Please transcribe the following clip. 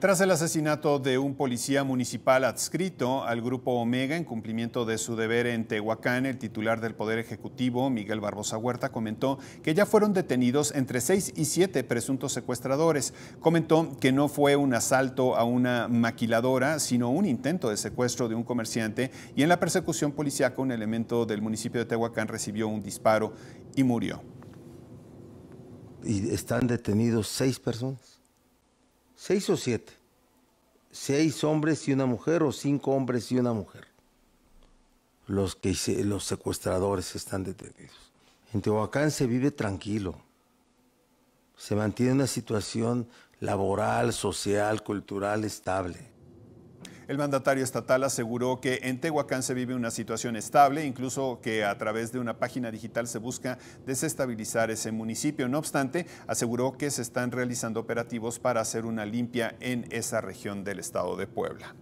Tras el asesinato de un policía municipal adscrito al Grupo Omega en cumplimiento de su deber en Tehuacán, el titular del Poder Ejecutivo, Miguel Barbosa Huerta, comentó que ya fueron detenidos entre seis y siete presuntos secuestradores. Comentó que no fue un asalto a una maquiladora, sino un intento de secuestro de un comerciante y en la persecución policíaca un elemento del municipio de Tehuacán recibió un disparo y murió. Y están detenidos seis personas seis o siete, seis hombres y una mujer o cinco hombres y una mujer. Los, que, los secuestradores están detenidos. En Tehuacán se vive tranquilo. Se mantiene una situación laboral, social, cultural estable. El mandatario estatal aseguró que en Tehuacán se vive una situación estable, incluso que a través de una página digital se busca desestabilizar ese municipio. No obstante, aseguró que se están realizando operativos para hacer una limpia en esa región del estado de Puebla.